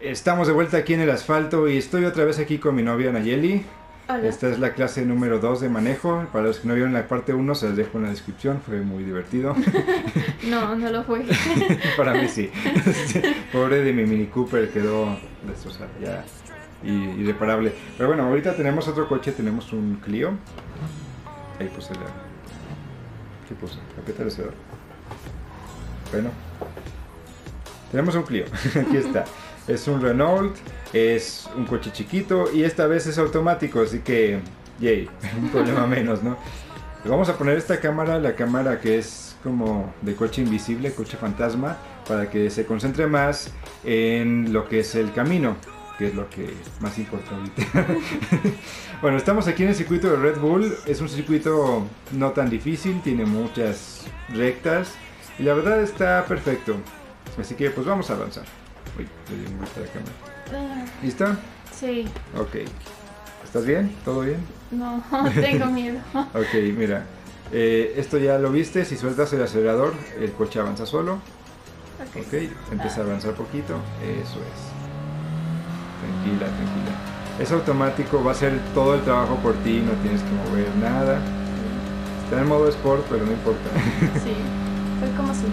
Estamos de vuelta aquí en el asfalto y estoy otra vez aquí con mi novia Nayeli. Hola. Esta es la clase número 2 de manejo. Para los que no vieron la parte 1 se las dejo en la descripción, fue muy divertido. No, no lo fue. Para mí sí. Pobre de mi Mini Cooper quedó destrozada ya y irreparable. Pero bueno, ahorita tenemos otro coche, tenemos un Clio. Ahí puse la... ¿Qué puse? Capeta de cedor. Bueno. Tenemos un Clio. Aquí está. Es un Renault, es un coche chiquito y esta vez es automático, así que, yay, un problema menos, ¿no? Vamos a poner esta cámara, la cámara que es como de coche invisible, coche fantasma, para que se concentre más en lo que es el camino, que es lo que más importa bueno, estamos aquí en el circuito de Red Bull, es un circuito no tan difícil, tiene muchas rectas y la verdad está perfecto. Así que pues vamos a avanzar. Uy, le di vuelta a la cámara. Ah, ¿Listo? Sí, Ok. ¿Estás bien? ¿Todo bien? no, tengo miedo. Ok, mira. eh, esto ya lo viste. Si sueltas el acelerador, el coche avanza solo. Ok. Ok, empieza a avanzar poquito. Eso es. Tranquila, tranquila. Es automático, va a hacer todo el trabajo por ti, no tienes que mover nada. Está en modo sport, pero no importa. Sí, fue como si.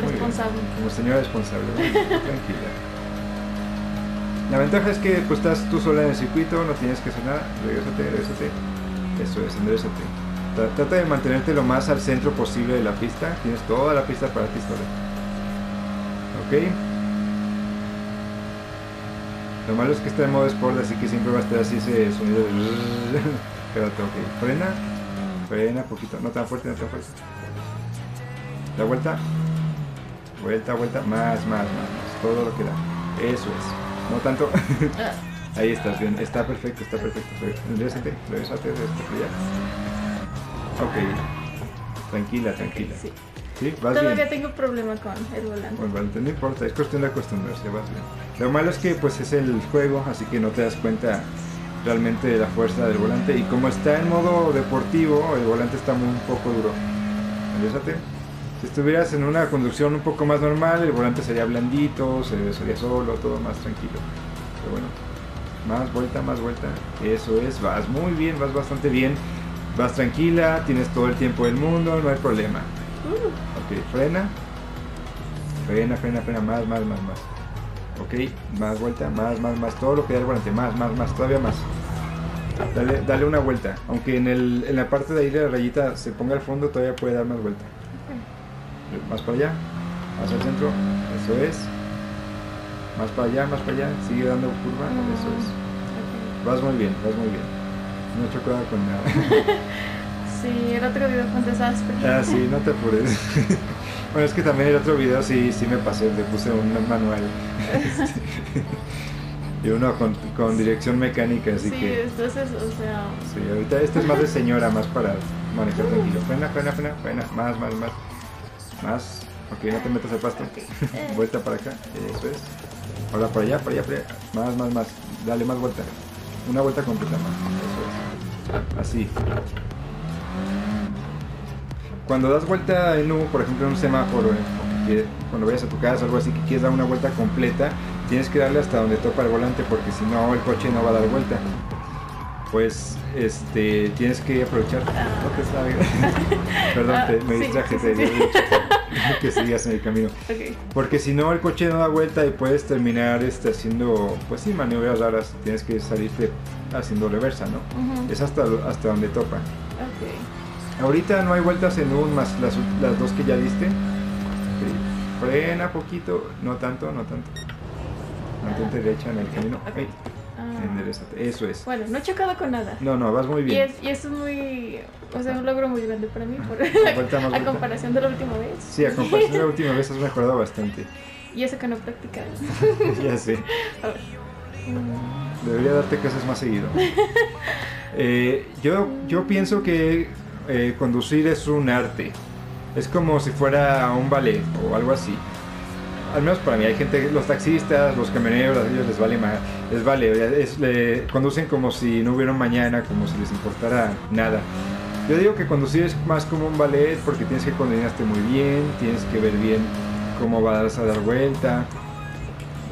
Responsable. Como señora responsable, tranquila. La ventaja es que pues estás tú sola en el circuito, no tienes que hacer nada. Regrésate, regrésate. Eso es, enderezate. Tra- Trata de mantenerte lo más al centro posible de la pista. Tienes toda la pista para ti sola. ¿Ok? Lo malo es que está en modo sport, así que siempre va a estar así ese sonido de... Espérate, ok. Frena. Frena poquito. No tan fuerte, no tan fuerte. La vuelta. Vuelta, vuelta. Más, más, más, más. Todo lo que da. Eso es. No tanto. Ah, Ahí estás bien. Está perfecto, está perfecto. Regresate, regresate ya. Ok. Tranquila, tranquila. sí. ¿Sí? ¿Vas Todavía bien? tengo problema con el volante. Bueno, vale, no importa, es cuestión de acostumbrarse, vas bien. Lo malo es que pues es el juego, así que no te das cuenta realmente de la fuerza del volante. Y como está en modo deportivo, el volante está muy un poco duro. Enderezate. Si estuvieras en una conducción un poco más normal, el volante sería blandito, se sería solo, todo más tranquilo. Pero bueno, más vuelta, más vuelta. Eso es, vas muy bien, vas bastante bien. Vas tranquila, tienes todo el tiempo del mundo, no hay problema. Uh, Ok, frena. Frena, frena, frena, más, más, más, más. Ok, más vuelta, más, más, más. Todo lo que da el volante, más, más, más, todavía más. Dale, dale una vuelta. Aunque en, el, en la parte de ahí de la rayita se ponga al fondo, todavía puede dar más vuelta. Más para allá, más al centro, eso es. Más para allá, más para allá, sigue dando curva, eso es. Vas muy bien, vas muy bien. No he chocado con nada. Sí, el otro video fue un desastre. Ah, sí, no te apures. bueno, es que también el otro video sí, sí me pasé, le puse un manual. y uno con, con dirección mecánica, así Sí, que... entonces, o sea, Sí, ahorita este es más de señora, más para manejar tranquilo. Frena, frena, frena, frena, más, más, más. Más. Ok, no te metas al pasto. Ok. Eh. vuelta para acá, eso es. Ahora para allá, para allá, para allá. Más, más, más. Dale más vuelta. Una vuelta completa más. Eso es. Así. Cuando das vuelta en U, por ejemplo en un semáforo, eh, cuando vayas a tu casa o algo así, que quieres dar una vuelta completa, tienes que darle hasta donde topa el volante porque si no el coche no va a dar vuelta. Pues este tienes que aprovechar. No te sabe. Perdón, Ah, te- me sí, distraje, sí, que, sigas en el camino. Porque si no, el coche no da vuelta y puedes terminar este, haciendo, pues sí, maniobras raras. Tienes que salirte haciendo reversa, ¿no? Es hasta, hasta donde topa. Ahorita no hay vueltas en un más las, las dos que ya diste. Frena poquito, no tanto, no tanto. Mantente derecha en el camino. Ah, enderezate. Eso es. bueno, no he chocado con nada. No, no, vas muy Y, bien. es, y eso es muy, o sea, un logro muy grande para mí por a comparación de la última vez. Sí, a comparación de la última vez has mejorado bastante. Y eso que no he practicado. ya sé. A ver. Mm, Debería darte clases más seguido. Eh, yo, yo pienso que eh, conducir es un arte. Es como si fuera un ballet o algo así. Al menos para mí, hay gente, los taxistas, los camioneros, a ellos les vale les vale, conducen como si no hubiera mañana, como si les importara nada. Yo digo que conducir es más como un ballet porque tienes que coordinarte muy bien, tienes que ver bien cómo vas a dar vuelta.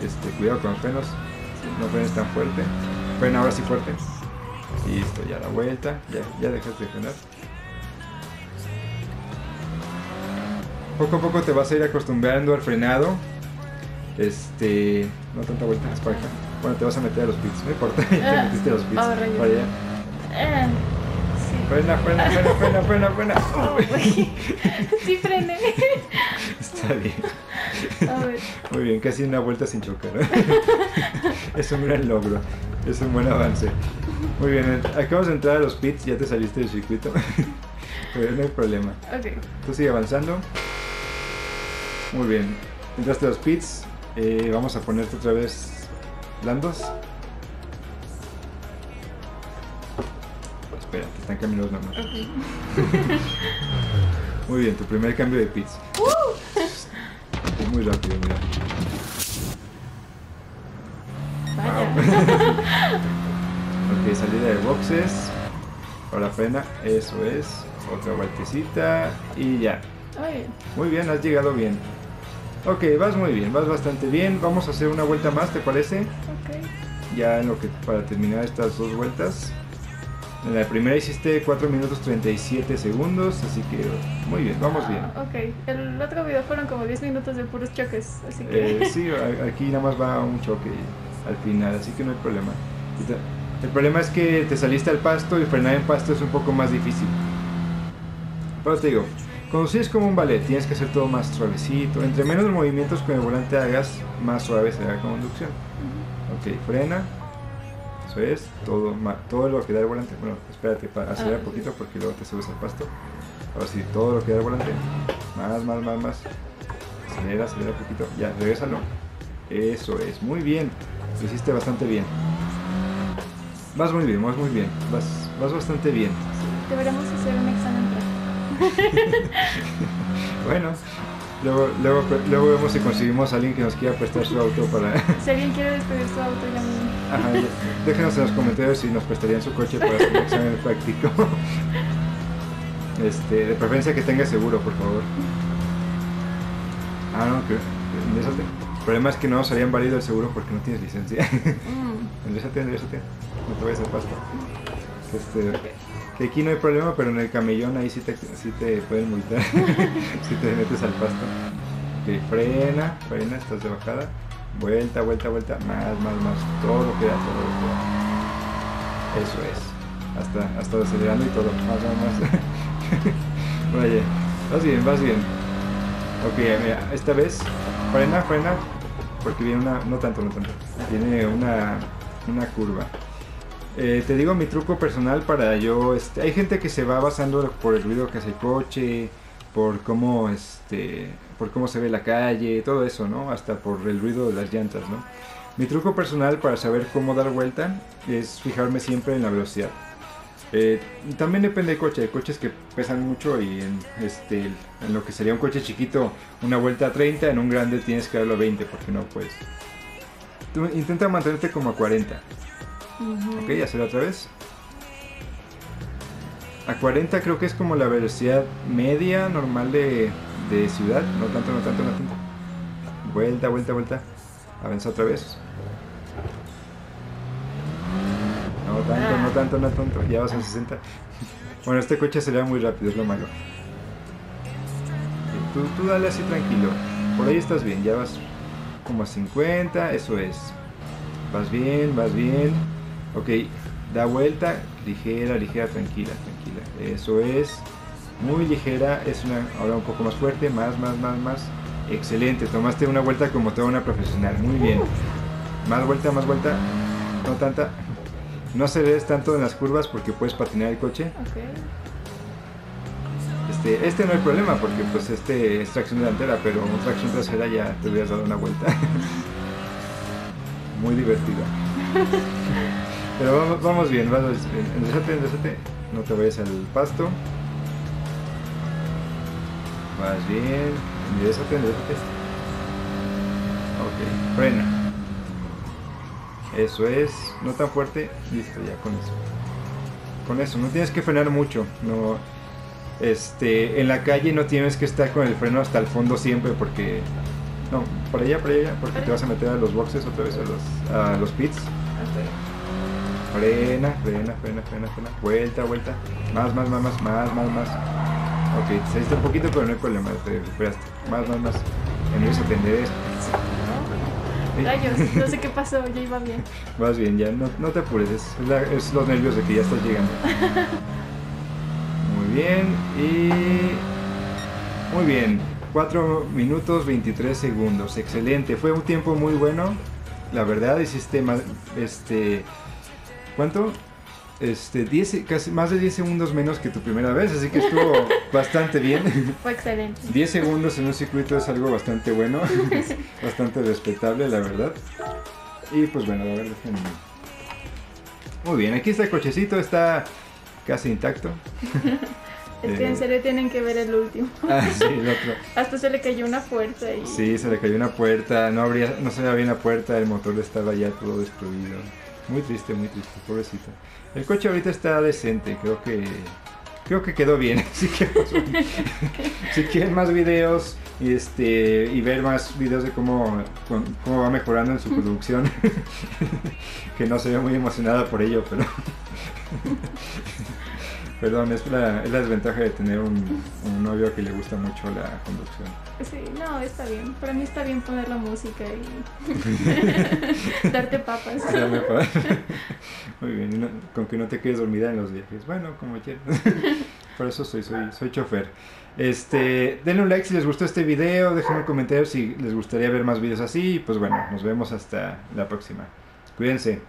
Este, cuidado con los frenos. No frenes tan fuerte. Frena ahora sí fuerte. Listo, ya la vuelta. Ya, ya dejas de frenar. Poco a poco te vas a ir acostumbrando al frenado. Este. No tanta vuelta, para acá. Bueno, te vas a meter a los pits, no importa. te Ah, metiste a los pits. ah, para allá. Eh, sí. Frena, frena, frena, frena, frena, frena. Oh, sí, frené. Está bien. A ver. Muy bien, casi una vuelta sin chocar. es un gran logro, es un buen avance. Muy bien, acabamos de entrar a los pits, ya te saliste del circuito. Pero no hay problema. Ok. Tú sigue avanzando. Muy bien, entraste a los pits. eh, vamos a ponerte otra vez blandos. Espera, que están cambiando los nombres. Ok. Muy bien, tu primer cambio de pits. Es muy rápido, mira. Vaya. Ok, salida de boxes. Ahora frena, eso es. Otra vueltecita y ya. Muy bien. Muy bien, has llegado bien. Ok, vas muy bien, vas bastante bien. Vamos a hacer una vuelta más, ¿te parece? Ok. Ya en lo que para terminar estas dos vueltas. En la primera hiciste 4 minutos 37 segundos, así que muy bien, vamos bien. Ah, ok. El otro video fueron como 10 minutos de puros choques. Así que. Eh, sí, aquí nada más va un choque al final, así que no hay problema. El problema es que te saliste al pasto y frenar en pasto es un poco más difícil. Pero te digo, conducir es como un ballet, tienes que hacer todo más suavecito. Entre menos movimientos con el volante hagas, más suave será la conducción. Ok, frena. Eso es, todo, todo lo que da el volante. Bueno, espérate, para acelerar Ah. poquito porque luego te subes al pasto. Ahora sí, todo lo que da el volante. Más, más, más, más. Acelera, acelera un poquito. Ya, regrésalo. Eso es, muy bien. Lo hiciste bastante bien. Vas muy bien, vas muy bien. Vas, vas bastante bien. Sí, deberíamos hacer un. Bueno, luego, luego, luego vemos si conseguimos a alguien que nos quiera prestar su auto para... Si alguien quiere despedir su auto, ya déjenos en los comentarios si nos prestarían su coche para hacer un examen práctico. Este, de preferencia que tenga seguro, por favor. Ah, no, que. El problema es que no nos harían válido el seguro porque no tienes licencia. Mm, enderezate. No te vayas al pasto. Este, que aquí no hay problema, pero en el camellón ahí sí te, sí te pueden multar si te metes al pasto. Ok, frena, frena, estás de bajada. Vuelta, vuelta, vuelta, más, más, más. Todo lo que da, todo lo. Eso es. Hasta, hasta acelerando y todo. Más, más, más. Vaya, vas bien, vas bien. Ok, mira, esta vez frena, frena. Porque viene una, no tanto, no tanto. Viene una, una curva. Eh, te digo mi truco personal para yo. Este, hay gente que se va basando por el ruido que hace el coche, por cómo este, por cómo se ve la calle, todo eso, ¿no? Hasta por el ruido de las llantas, ¿no? Mi truco personal para saber cómo dar vuelta es fijarme siempre en la velocidad. Eh, también depende del coche, hay coches que pesan mucho y en, este, en lo que sería un coche chiquito, una vuelta a 30, en un grande tienes que darlo a 20 porque no puedes. Tú intenta mantenerte como a 40. Ujú. Ok, hacerlo otra vez. A 40 creo que es como la velocidad media normal de, de ciudad. No tanto, no tanto, no tanto. Vuelta, vuelta, vuelta. Avanza otra vez. No tanto, no tanto, no tanto. Ya vas a 60. Bueno, este coche acelera muy rápido, es lo malo. Tú, tú dale así tranquilo. Por ahí estás bien, ya vas como a 50, eso es. Vas bien, vas bien. Ok, da vuelta, ligera, ligera, tranquila, tranquila. Eso es. Muy ligera, es una ahora un poco más fuerte, más, más, más, más. Excelente, tomaste una vuelta como toda una profesional. Muy bien. Más vuelta, más vuelta. No tanta. No aceleres tanto en las curvas porque puedes patinar el coche. Ok. Este, este no hay problema porque pues este es tracción delantera, pero tracción trasera ya te hubieras dado una vuelta. Muy divertida. Pero vamos, vamos bien, vamos bien. Enderezate, enderezate. No te vayas al pasto. Vas bien. Enderezate, enderezate. Ok, frena. Eso es. No tan fuerte. Listo, ya con eso. Con eso, no tienes que frenar mucho. No, este, en la calle no tienes que estar con el freno hasta el fondo siempre porque No, por allá, por allá, porque te vas a meter a los boxes otra vez, a los, a los pits. Ok. Frena, frena, frena, frena, frena. Vuelta, vuelta. Más, más, más, más, más, más, más. Ok, te saliste un poquito, pero no hay problema, te recuperaste. Más, más, más. Empiezas a atender esto. Rayos, no sé qué pasó, ya iba bien. Vas bien, ya, no, no te apures, es, es la- es los nervios de que ya estás llegando. Muy bien, y... Muy bien, 4 minutos 23 segundos, excelente, fue un tiempo muy bueno, la verdad hiciste más, este... ¿Cuánto? Este, 10, se- casi más de 10 segundos menos que tu primera vez, así que estuvo bastante bien. Fue excelente. 10 segundos en un circuito es algo bastante bueno, bastante respetable, la verdad. Y pues bueno, a ver, déjenme. Muy bien, aquí está el cochecito, está casi intacto. Es que en Eh. serio tienen que ver el último. Ah, sí, el otro. Hasta se le cayó una puerta y. Sí, se le cayó una puerta, no abría, no se veía bien la puerta, el motor estaba ya todo destruido. Muy triste, muy triste, pobrecito. El coche ahorita está decente, creo que creo que quedó bien, así que pues, si quieren más videos y este y ver más videos de cómo, con- cómo va mejorando en su producción, que no se ve muy emocionada por ello, pero perdón, es la, es la desventaja de tener un, un novio que le gusta mucho la conducción. Sí, no, está bien. Para mí está bien poner la música y darte papas. Ya me pa- Muy bien, no- con que no te quedes dormida en los viajes. Bueno, como quieras. Por eso soy, soy, soy chofer. Este, denle un like si les gustó este video, déjenme un comentario si les gustaría ver más videos así. Y pues bueno, nos vemos hasta la próxima. Cuídense.